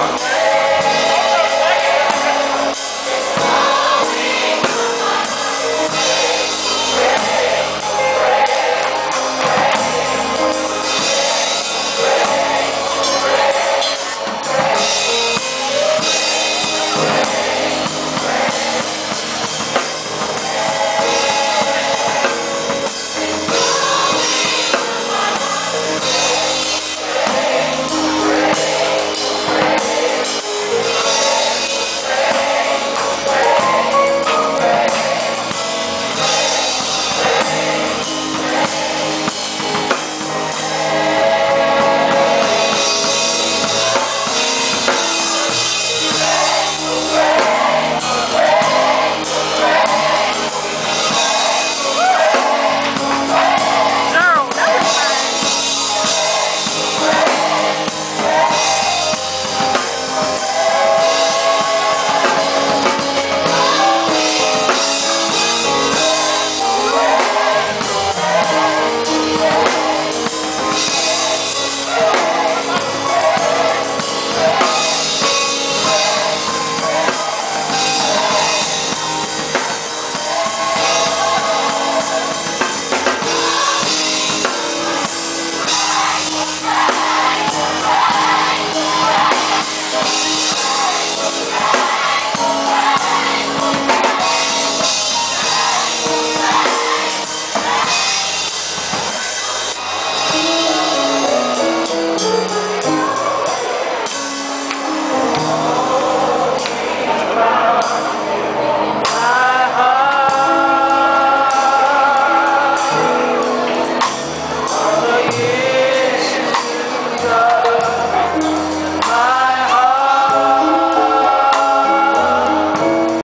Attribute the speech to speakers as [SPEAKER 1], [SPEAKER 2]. [SPEAKER 1] Bye.